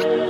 Fuck.